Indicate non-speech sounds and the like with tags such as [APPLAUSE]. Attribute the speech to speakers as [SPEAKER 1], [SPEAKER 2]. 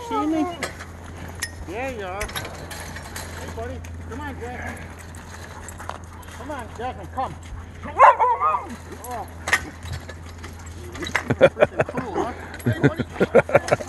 [SPEAKER 1] You see me? Yeah, you are. Hey, buddy. Come on, Jackson. Come on, Jackson, come. Oh. [LAUGHS] Cool, huh? Hey, buddy.